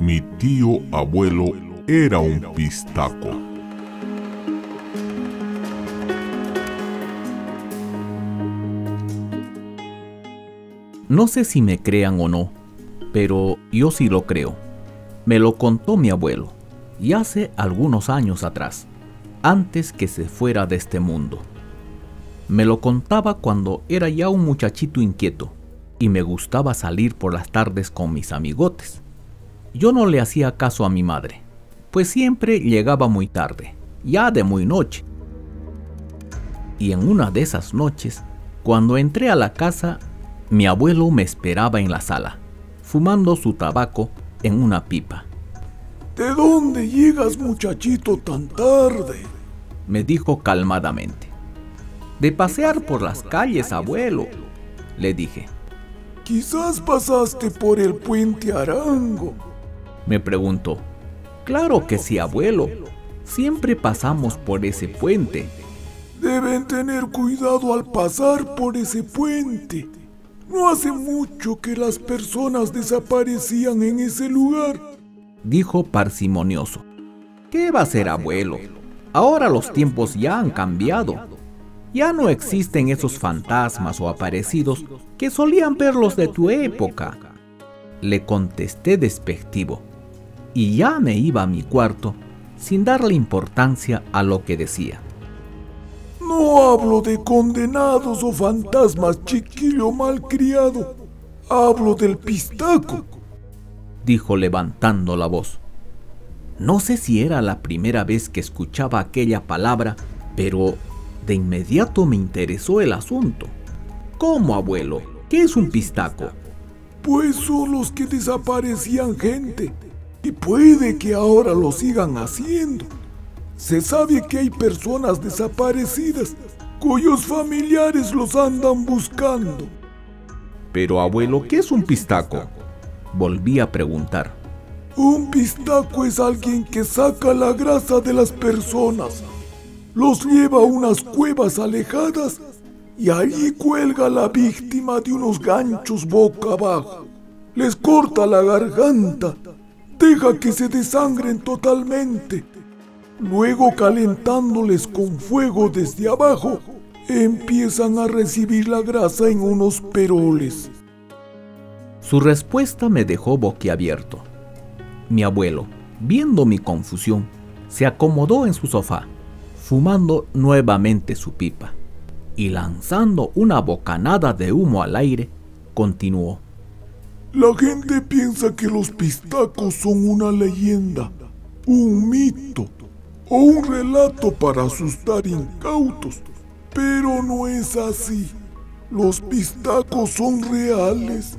Mi tío abuelo era un pistaco. No sé si me crean o no, pero yo sí lo creo. Me lo contó mi abuelo, y hace algunos años atrás, antes que se fuera de este mundo. Me lo contaba cuando era ya un muchachito inquieto y me gustaba salir por las tardes con mis amigotes. Yo no le hacía caso a mi madre, pues siempre llegaba muy tarde, ya de muy noche. Y en una de esas noches, cuando entré a la casa, mi abuelo me esperaba en la sala, fumando su tabaco en una pipa. ¿De dónde llegas muchachito tan tarde? Me dijo calmadamente. De pasear por las calles, abuelo, le dije. Quizás pasaste por el puente Arango. Me preguntó. Claro que sí, abuelo. Siempre pasamos por ese puente. Deben tener cuidado al pasar por ese puente. No hace mucho que las personas desaparecían en ese lugar. Dijo parsimonioso. ¿Qué va a ser, abuelo? Ahora los tiempos ya han cambiado. Ya no existen esos fantasmas o aparecidos que solían verlos de tu época. Le contesté despectivo y ya me iba a mi cuarto sin darle importancia a lo que decía. No hablo de condenados o fantasmas, chiquillo malcriado. Hablo del pistaco, dijo levantando la voz. No sé si era la primera vez que escuchaba aquella palabra, pero de inmediato me interesó el asunto. ¿Cómo, abuelo? ¿Qué es un pistaco? Pues son los que desaparecían gente. Y puede que ahora lo sigan haciendo. Se sabe que hay personas desaparecidas cuyos familiares los andan buscando. Pero abuelo, ¿qué es un pistaco? Volví a preguntar. Un pistaco es alguien que saca la grasa de las personas, los lleva a unas cuevas alejadas y allí cuelga a la víctima de unos ganchos boca abajo. Les corta la garganta, deja que se desangren totalmente Luego calentándoles con fuego desde abajo, empiezan a recibir la grasa en unos peroles. Su respuesta me dejó boquiabierto. Mi abuelo, viendo mi confusión, se acomodó en su sofá, fumando nuevamente su pipa, y lanzando una bocanada de humo al aire, continuó. La gente piensa que los pistacos son una leyenda, un mito, o un relato para asustar incautos. Pero no es así. Los pistacos son reales.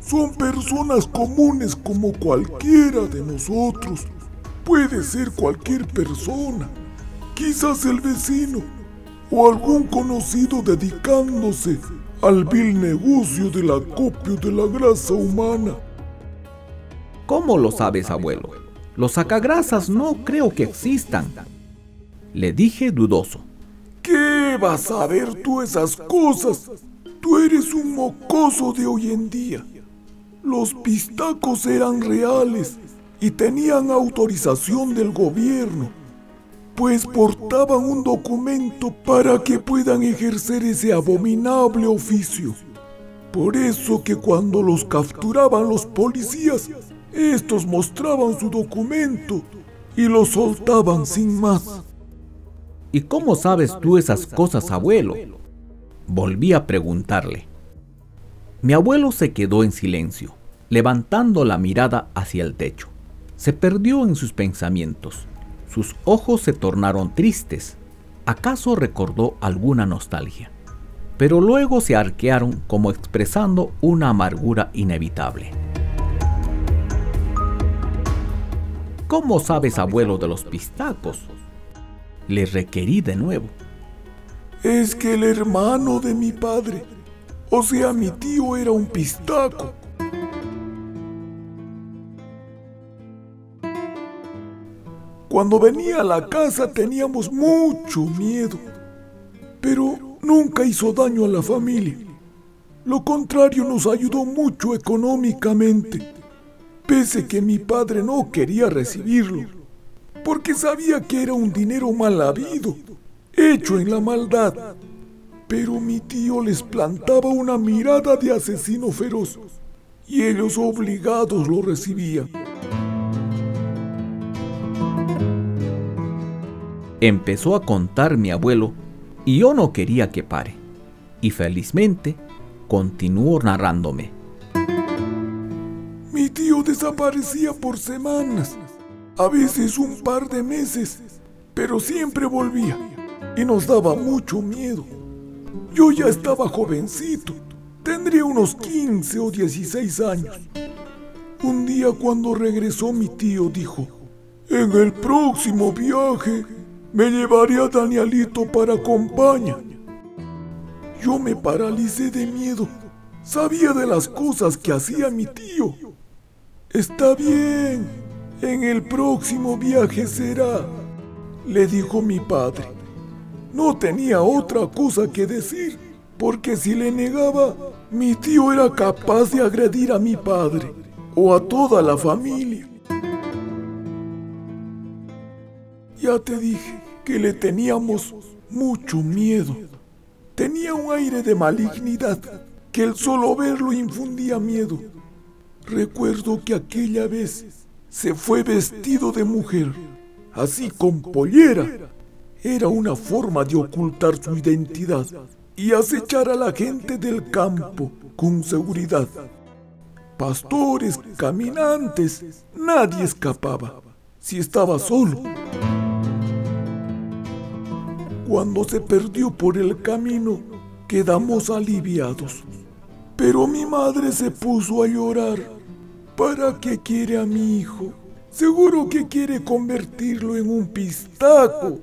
Son personas comunes como cualquiera de nosotros. Puede ser cualquier persona. Quizás el vecino o algún conocido dedicándose al vil negocio del acopio de la grasa humana. ¿Cómo lo sabes, abuelo? Los sacagrasas no creo que existan. Le dije dudoso. ¿Qué vas a ver tú esas cosas? Tú eres un mocoso de hoy en día. Los pistacos eran reales y tenían autorización del gobierno, pues portaban un documento para que puedan ejercer ese abominable oficio. Por eso que cuando los capturaban los policías, estos mostraban su documento y lo soltaban sin más. ¿Y cómo sabes tú esas cosas, abuelo? Volví a preguntarle. Mi abuelo se quedó en silencio, levantando la mirada hacia el techo. Se perdió en sus pensamientos. Sus ojos se tornaron tristes. ¿Acaso recordó alguna nostalgia? Pero luego se arquearon como expresando una amargura inevitable. ¿Cómo sabes, abuelo, de los pistacos? Le requerí de nuevo. Es que el hermano de mi padre, o sea, mi tío era un pistaco. Cuando venía a la casa teníamos mucho miedo. pero nunca hizo daño a la familia. Lo contrario, nos ayudó mucho económicamente, pese que mi padre no quería recibirlo, porque sabía que era un dinero mal habido, hecho en la maldad. Pero mi tío les plantaba una mirada de asesino feroz y ellos obligados lo recibían. Empezó a contar mi abuelo y yo no quería que pare. Y felizmente continuó narrándome. Mi tío desaparecía por semanas, a veces un par de meses, pero siempre volvía y nos daba mucho miedo. Yo ya estaba jovencito, tendría unos 15 o 16 años. Un día cuando regresó mi tío dijo, en el próximo viaje me llevaré a Danielito para compañía. Yo me paralicé de miedo. Sabía de las cosas que hacía mi tío. Está bien, en el próximo viaje será, le dijo mi padre. No tenía otra cosa que decir, porque si le negaba, mi tío era capaz de agredir a mi padre o a toda la familia. Ya te dije que le teníamos mucho miedo. Tenía un aire de malignidad que el solo verlo infundía miedo. Recuerdo que aquella vez se fue vestido de mujer, así con pollera. Era una forma de ocultar su identidad y acechar a la gente del campo con seguridad. Pastores, caminantes, nadie escapaba si estaba solo. Cuando se perdió por el camino, quedamos aliviados. Pero mi madre se puso a llorar. ¿Para qué quiere a mi hijo? Seguro que quiere convertirlo en un pistaco,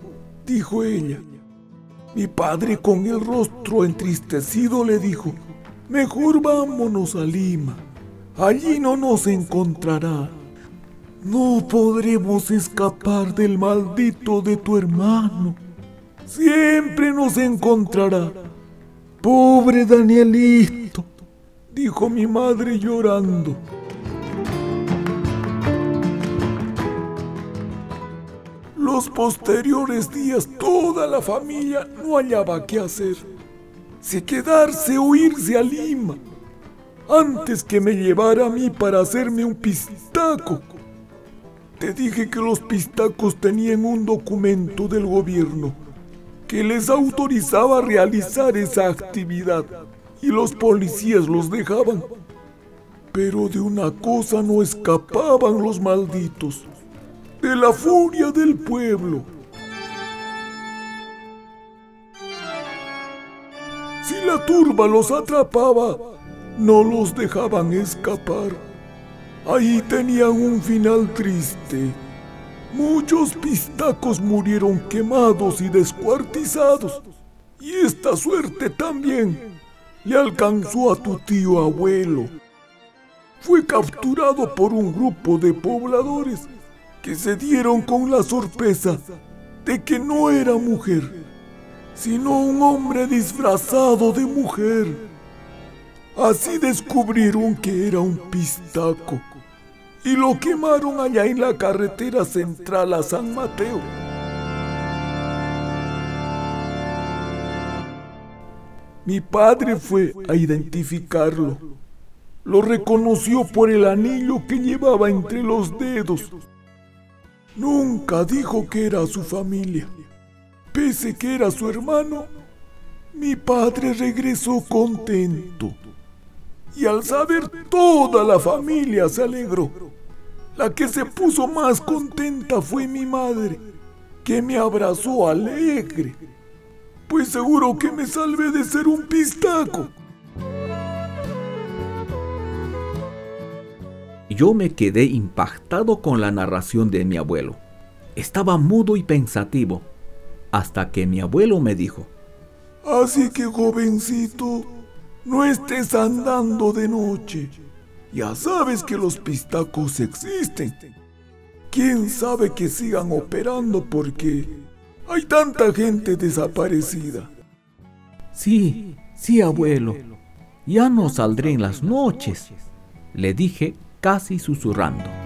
dijo ella. Mi padre con el rostro entristecido le dijo, mejor vámonos a Lima. Allí no nos encontrará. No podremos escapar del maldito de tu hermano siempre nos encontrará. Pobre Danielito, dijo mi madre llorando. Los posteriores días toda la familia no hallaba qué hacer. Si quedarse o irse a Lima, antes que me llevara a mí para hacerme un pistaco. Te dije que los pistacos tenían un documento del gobierno que les autorizaba a realizar esa actividad y los policías los dejaban. Pero de una cosa no escapaban los malditos, de la furia del pueblo. Si la turba los atrapaba, no los dejaban escapar. Ahí tenían un final triste. Muchos pistacos murieron quemados y descuartizados. Y esta suerte también le alcanzó a tu tío abuelo. Fue capturado por un grupo de pobladores que se dieron con la sorpresa de que no era mujer, sino un hombre disfrazado de mujer. Así descubrieron que era un pistaco y lo quemaron allá en la carretera central a San Mateo. Mi padre fue a identificarlo. Lo reconoció por el anillo que llevaba entre los dedos. Nunca dijo que era su familia. Pese que era su hermano, mi padre regresó contento. Y al saber toda la familia se alegró. La que se puso más contenta fue mi madre, que me abrazó alegre, pues seguro que me salvé de ser un pistaco. Yo me quedé impactado con la narración de mi abuelo. Estaba mudo y pensativo, hasta que mi abuelo me dijo, Así que jovencito, no estés andando de noche. Ya sabes que los pistacos existen. ¿Quién sabe que sigan operando porque hay tanta gente desaparecida? Sí, sí, abuelo. Ya no saldré en las noches, le dije casi susurrando.